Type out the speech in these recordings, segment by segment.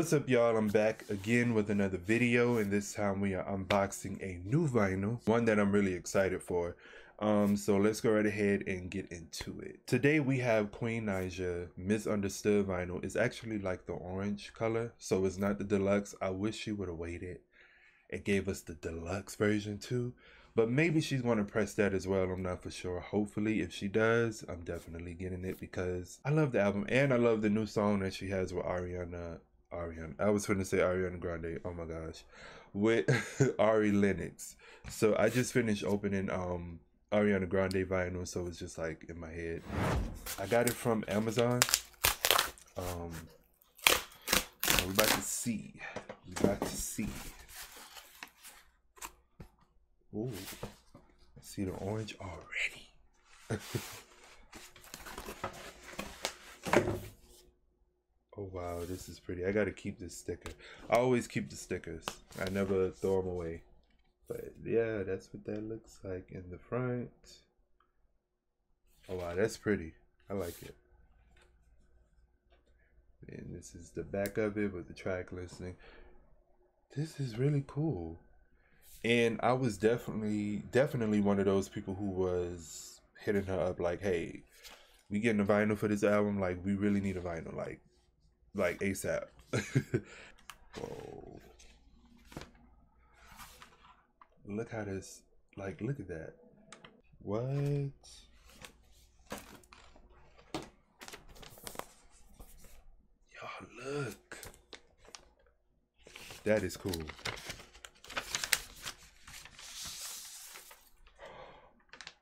What's up y'all? I'm back again with another video and this time we are unboxing a new vinyl, one that I'm really excited for. Um, so let's go right ahead and get into it. Today we have Queen Naija Misunderstood vinyl. It's actually like the orange color, so it's not the deluxe. I wish she would have waited and gave us the deluxe version too. But maybe she's going to press that as well. I'm not for sure. Hopefully, if she does, I'm definitely getting it because I love the album and I love the new song that she has with Ariana Ariana. I was going to say Ariana Grande. Oh my gosh, with Ari Lennox. So I just finished opening um Ariana Grande vinyl, so it's just like in my head. I got it from Amazon. Um, we're about to see. We're about to see. Ooh, see the orange already. Oh wow, this is pretty. I gotta keep this sticker. I always keep the stickers. I never throw them away. But yeah, that's what that looks like in the front. Oh wow, that's pretty. I like it. And this is the back of it with the track listing. This is really cool. And I was definitely definitely one of those people who was hitting her up like, hey, we getting a vinyl for this album. Like, we really need a vinyl. Like, like ASAP. Whoa. Look how this, like, look at that. What? Y'all look. That is cool.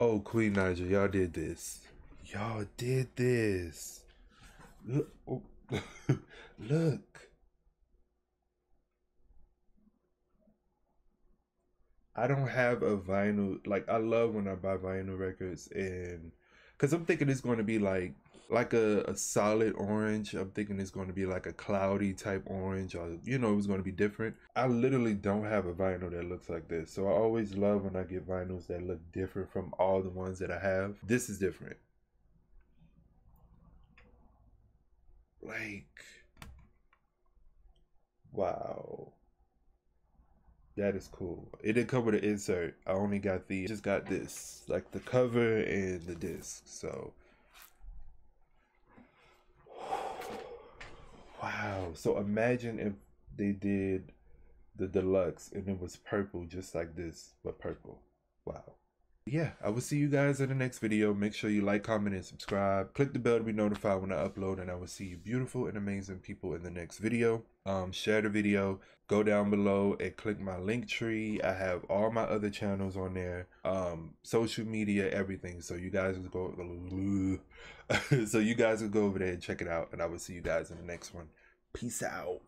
Oh, Queen Naija, y'all did this. Y'all did this. Look. Oh. Look. I don't have a vinyl. Like I love when I buy vinyl records and because I'm thinking it's going to be like like a, a solid orange. I'm thinking it's going to be like a cloudy type orange or you know it's going to be different. I literally don't have a vinyl that looks like this. So I always love when I get vinyls that look different from all the ones that I have. This is different. Like, wow. That is cool. It didn't come with an insert. I only got the, just got this, like the cover and the disc. So, wow. So imagine if they did the deluxe and it was purple, just like this, but purple. Wow yeah, I will see you guys in the next video. Make sure you like, comment, and subscribe. Click the bell to be notified when I upload, and I will see you beautiful and amazing people in the next video. Um, share the video, go down below and click my link tree. I have all my other channels on there, um, social media, everything. So you guys will go, so you guys will go over there and check it out, and I will see you guys in the next one. Peace out.